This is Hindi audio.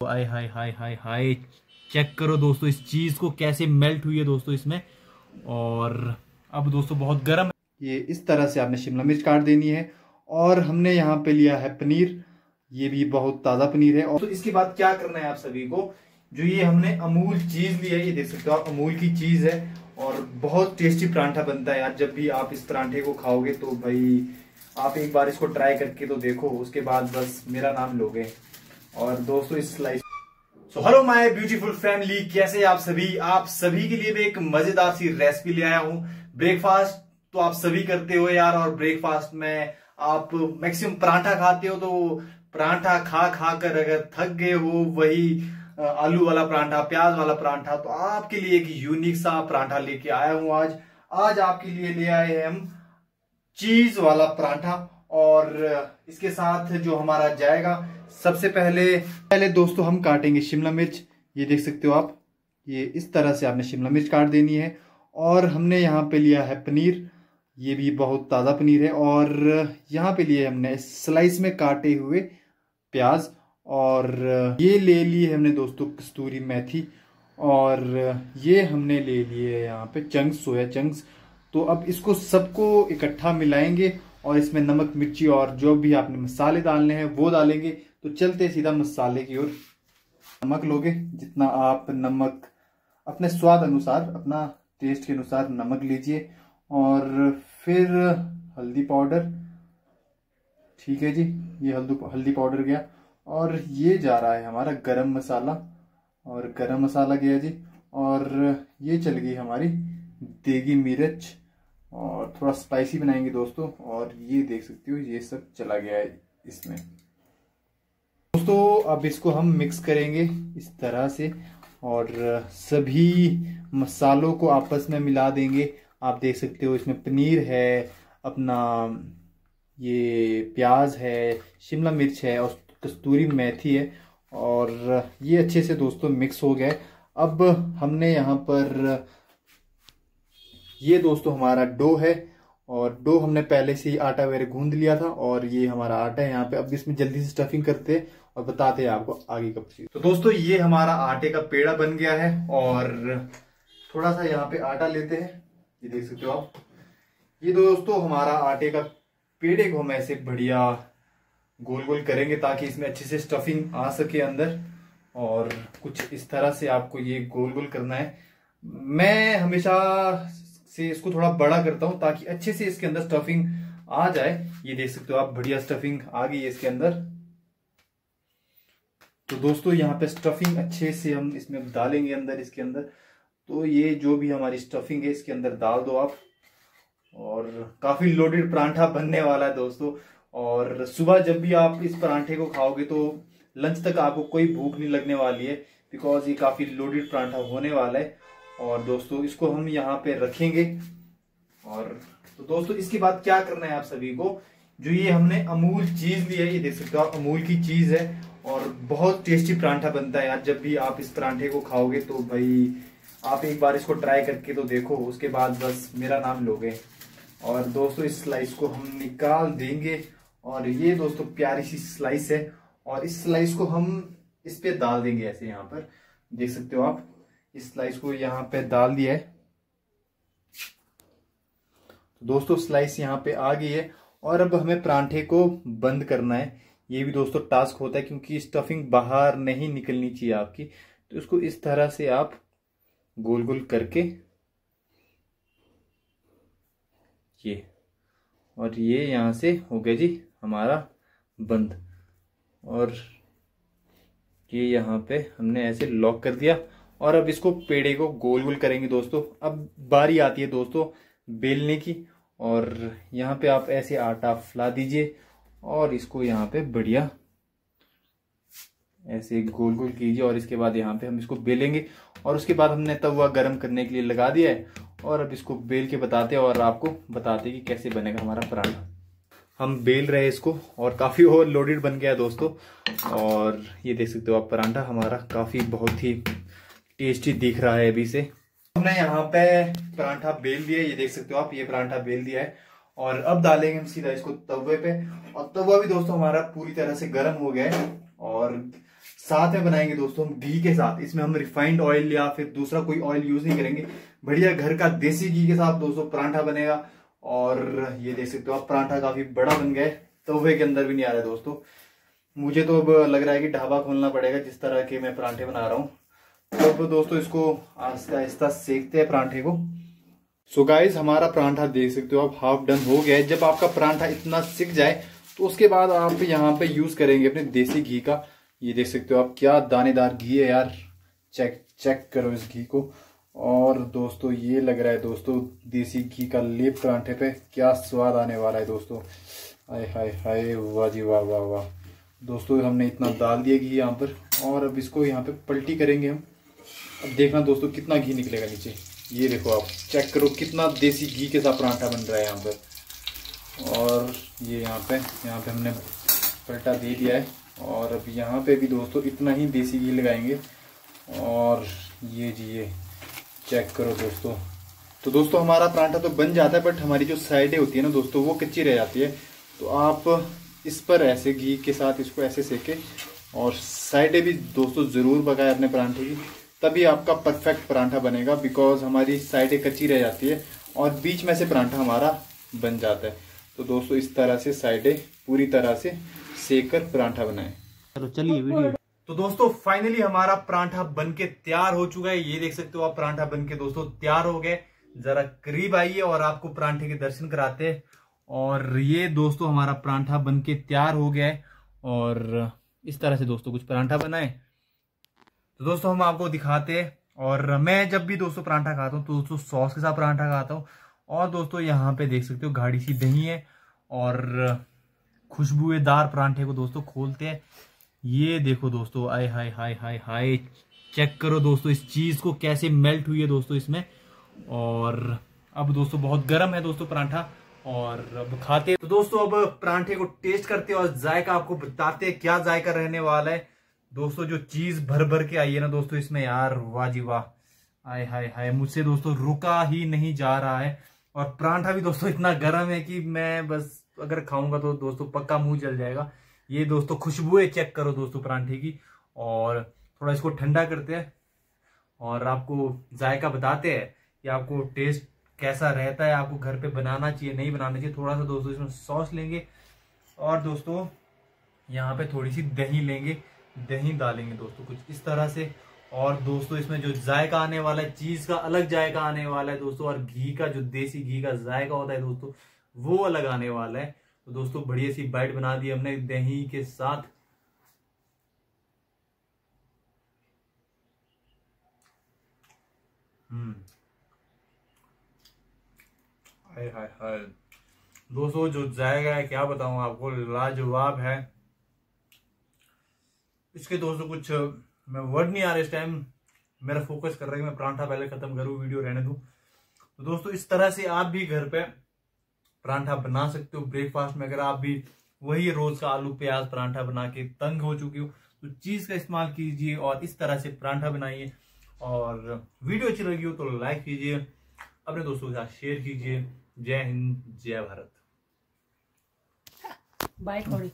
हाय हाय हाय हाय हाय। चेक करो दोस्तों, इस चीज़ को कैसे मेल्ट हुई है दोस्तों इसमें। और अब दोस्तों बहुत गर्म ये इस तरह से आपने शिमला मिर्च काट देनी है। और हमने यहाँ पे लिया है पनीर। ये भी बहुत ताज़ा पनीर है। और तो इसके बाद क्या करना है आप सभी को? जो ये हमने अमूल चीज़ ली है, ये देख सकते हो आप, अमूल की चीज़ है। और बहुत टेस्टी परांठा बनता है यार। जब भी आप इस परांठे को खाओगे तो भाई, आप एक बार इसको ट्राई करके तो देखो। उसके बाद बस मेरा नाम लोगे। और दोस्तों इस slice so hello my beautiful family कैसे आप सभी? आप सभी के लिए मैं एक मज़ेदार सी रेसिपी ले आया हूँ। ब्रेकफास्ट तो आप सभी करते हो यार, और ब्रेकफास्ट में आप मैक्सिमम पराठा खाते हो तो पराठा खा खा कर अगर थक गए हो, वही आलू वाला पराठा, प्याज वाला पराठा तो आपके लिए एक यूनिक सा पराठा लेके आया हूँ आज। आज आपके लिए ले आए हम चीज़ वाला पराठा। और इसके साथ जो हमारा जाएगा, सबसे पहले पहले दोस्तों हम काटेंगे शिमला मिर्च। ये देख सकते हो आप, ये इस तरह से आपने शिमला मिर्च काट देनी है। और हमने यहाँ पे लिया है पनीर, ये भी बहुत ताज़ा पनीर है। और यहाँ पे लिए हमने स्लाइस में काटे हुए प्याज। और ये ले लिए हमने दोस्तों कस्तूरी मेथी। और ये हमने ले लिए यहाँ पे चंक्स, सोया चंक्स। तो अब इसको सबको इकट्ठा मिलाएँगे और इसमें नमक, मिर्ची और जो भी आपने मसाले डालने हैं, वो डालेंगे। तो चलते सीधा मसाले की ओर। नमक लोगे, जितना आप नमक, अपने स्वाद अनुसार, अपना टेस्ट के अनुसार नमक लीजिए। और फिर हल्दी पाउडर। ठीक है जी, ये हल्दी हल्दी पाउडर गया। और ये जा रहा है हमारा गरम मसाला। और गरम मसाला गया जी। और ये चल गई हमारी देगी मिर्च। और थोड़ा स्पाइसी बनाएँगे दोस्तों, और ये देख सकते हो, ये सब चला गया है इसमें। दोस्तों, अब इसको हम मिक्स करेंगे इस तरह से, और सभी मसालों को आपस में मिला देंगे। आप देख सकते हो, इसमें पनीर है, अपना ये प्याज है, शिमला मिर्च है, और कस्तूरी मेथी है, और ये अच्छे से दोस्तों मिक्स हो गया अब हमने यहाँ पर ये दोस्तों हमारा डो है और डो हमने पहले से ही आटा वगैरह गूंद लिया था और ये हमारा आटा है यहाँ पे। अब इसमें जल्दी से स्टफिंग करते हैं और बताते हैं आपको आगे का प्रोसीजर तो दोस्तों ये हमारा आटे का पेड़ा बन गया है और थोड़ा सा यहाँ पे आटा लेते हैं। ये देख सकते हो आप। ये दोस्तों हमारा आटे का पेड़े को हम ऐसे बढ़िया गोल गोल करेंगे ताकि इसमें अच्छे से स्टफिंग आ सके अंदर और कुछ इस तरह से आपको ये गोल गोल करना है। मैं हमेशा से इसको थोड़ा बड़ा करता हूँ ताकि अच्छे से इसके अंदर स्टफिंग आ जाए। ये देख सकते हो आप, बढ़िया स्टफिंग आ गई है इसके अंदर। तो दोस्तों, यहाँ पे स्टफिंग अच्छे से हम इसमें डालेंगे अंदर, इसके अंदर। तो ये जो भी हमारी स्टफिंग है, इसके अंदर डाल दो आप। और काफ़ी लोडेड परांठा बनने वाला है दोस्तों। और सुबह जब भी आप इस परांठे को खाओगे तो लंच तक आपको कोई भूख नहीं लगने वाली है बिकॉज़ ये काफ़ी लोडेड परांठा होने वाला है। और दोस्तों, इसको हम यहाँ पे रखेंगे। और तो दोस्तों, इसके बाद क्या करना है आप सभी को? जो ये हमने अमूल चीज़ ली है, ये देख सकते हो आप, अमूल की चीज़ है और बहुत टेस्टी परांठा बनता है। यार जब भी आप इस परांठे को खाओगे तो भाई, आप एक बार इसको ट्राई करके तो देखो, उसके बाद बस मेरा नाम लोगे। और दोस्तों, इस स्लाइस को हम निकाल देंगे। और ये दोस्तों, प्यारी सी स्लाइस है। और इस स्लाइस को हम इस पे डाल देंगे ऐसे यहाँ पर। देख सकते हो आप इस स्लाइस को यहाँ पे डाल दिया है। तो दोस्तों स्लाइस यहाँ पे आ गई है और अब हमें परांठे को बंद करना है। ये भी दोस्तों टास्क होता है क्योंकि स्टफिंग बाहर नहीं निकलनी चाहिए आपकी। तो इसको इस तरह से आप गोल गोल करके ये और ये यहाँ से हो गया जी हमारा बंद। और ये यहाँ पे हमने ऐसे लॉक कर दिया। और अब इसको पेड़े को गोल गोल करेंगे दोस्तों। अब बारी आती है दोस्तों बेलने की। और यहाँ पे आप ऐसे आटा फैला दीजिए और इसको यहाँ पे बढ़िया ऐसे गोल गोल कीजिए और इसके बाद यहाँ पे हम इसको बेलेंगे। और उसके बाद हमने तवा गर्म करने के लिए लगा दिया है और अब इसको बेल के बताते हैं और आपको बताते हैं कि कैसे बनेगा हमारा पराठा। हम बेल रहे हैं इसको और काफ़ी ओवर लोडेड बन गया है दोस्तों। और ये देख सकते हो आप पराठा हमारा काफ़ी बहुत ही टेस्टी दिख रहा है अभी से। हमने यहाँ पे पराठा बेल दिया है, ये देख सकते हो आप, ये पराठा बेल दिया है। और अब डालेंगे हम सीधा इसको तवे पे। और तवा भी दोस्तों हमारा पूरी तरह से गर्म हो गया है। और साथ में बनाएँगे दोस्तों हम घी के साथ। इसमें हम रिफाइंड ऑयल या फिर दूसरा कोई ऑयल यूज़ नहीं करेंगे। बढ़िया घर का देसी घी के साथ दोस्तों परांठा बनेगा। और ये देख सकते हो आप, परांठा काफ़ी बड़ा बन गया तवे के अंदर भी नहीं आ रहा है दोस्तों। मुझे तो अब लग रहा है कि ढाबा खोलना पड़ेगा, जिस तरह के मैं परांठे बना रहा हूँ। अब दोस्तों इसको आहिस्ता आहिस्ता सेकते हैं परांठे को। सो so गाइज़ हमारा परांठा देख सकते हो आप हाफ़ डन हो गया है। जब आपका परांठा इतना सिक जाए तो उसके बाद आप यहाँ पे यूज़ करेंगे अपने देसी घी का। ये देख सकते हो आप, क्या दानेदार घी है यार। चेक चेक करो इस घी को। और दोस्तों, ये लग रहा है दोस्तों, देसी घी का लेप परांठे पे क्या स्वाद आने वाला है दोस्तों। हाय हाय हाय, वाह जी वाह वाह वाह। दोस्तों, हमने इतना डाल दिया घी यहाँ पर। और अब इसको यहाँ पे पलटी करेंगे हम। अब देखना दोस्तों, कितना घी निकलेगा नीचे। ये देखो आप चेक करो कितना देसी घी के साथ परांठा बन रहा है यहाँ पर। और ये यहाँ पे यहाँ पे हमने पलटा दे दिया है। और अब यहाँ पे भी दोस्तों, इतना ही देसी घी लगाएँगे। और ये जी, ये चेक करो दोस्तों। तो दोस्तों, हमारा परांठा तो बन जाता है बट हमारी जो साइडें होती है ना दोस्तों, वो कच्ची रह जाती है। तो आप इस पर ऐसे घी के साथ इसको ऐसे सेके, और साइडें भी दोस्तों ज़रूर पकाए अपने परांठे की। तभी आपका परफेक्ट परांठा बनेगा बिकॉज़ हमारी साइडें कच्ची रह जाती है और बीच में से परांठा हमारा बन जाता है। तो दोस्तों इस तरह से साइडें पूरी तरह से सेक कर परांठा बनाए। चलो चलिए वीडियो तो दोस्तों फाइनली हमारा परांठा बनके तैयार हो चुका है। ये देख सकते हो आप परांठा बनके दोस्तों तैयार हो गए जरा करीब आइए और आपको परांठे के दर्शन कराते हैं। और ये दोस्तों हमारा परांठा बनके तैयार हो गया है। और इस तरह से दोस्तों कुछ परांठा बनाए। तो दोस्तों, हम आपको दिखाते हैं। और मैं जब भी दोस्तों परांठा खाता हूँ तो दोस्तों सॉस के साथ परांठा खाता हूँ। और दोस्तों, यहाँ पे देख सकते हो, गाढ़ी सी दही है। और खुशबुएदार परांठे को दोस्तों खोलते हैं। ये देखो दोस्तों आय हाय हाय हाय हाय। चेक करो दोस्तों, इस चीज़ को कैसे मेल्ट हुई है दोस्तों इसमें। और अब दोस्तों, बहुत गर्म है दोस्तों परांठा। और अब खाते तो दोस्तों, अब परांठे को टेस्ट करते हैं और जायका आपको बताते हैं क्या जायका रहने वाला है। दोस्तों, जो चीज़ भर भर के आई है ना दोस्तों, इसमें यार, वाह जी वाह। आय हाय हाय, मुझसे दोस्तों रुका ही नहीं जा रहा है। और परांठा भी दोस्तों इतना गर्म है कि मैं बस, अगर खाऊँगा तो दोस्तों पक्का मुँह जल जाएगा। ये दोस्तों खुशबुएँ चेक करो दोस्तों परांठे की। और थोड़ा इसको ठंडा करते हैं। और आपको जायका बताते हैं कि आपको टेस्ट कैसा रहता है, आपको घर पे बनाना चाहिए, नहीं बनाना चाहिए। थोड़ा सा दोस्तों इसमें सॉस लेंगे। और दोस्तों, यहाँ पे थोड़ी सी दही लेंगे। दही डालेंगे दोस्तों कुछ इस तरह से। और दोस्तों इसमें जो जायका आने वाला है, चीज़ का अलग जायका आने वाला है दोस्तों, और घी का, जो देसी घी का जायका होता है दोस्तों, वो अलग आने वाला है। तो दोस्तों बढ़िया सी बाइट बना दी हमने दही के साथ। हम्म। हाय हाय हाय। दोस्तों जो जाएगा है, क्या बताऊँ आपको, लाजवाब है। इसके दोस्तों कुछ मैं वर्ड नहीं आ रहा इस टाइम मेरा फोकस कर रहा है कि मैं परांठा पहले खत्म करूँ वीडियो रहने दूँ। तो दोस्तों, इस तरह से आप भी घर पे परांठा बना सकते हो। ब्रेकफास्ट में अगर आप भी वही रोज का आलू, प्याज परांठा बना के तंग हो चुकी हो तो चीज़ का इस्तेमाल कीजिए और इस तरह से परांठा बनाइए। और वीडियो अच्छी लगी हो तो लाइक कीजिए, अपने दोस्तों के साथ शेयर कीजिए। जय हिंद, जय भारत। बाय थोड़ी।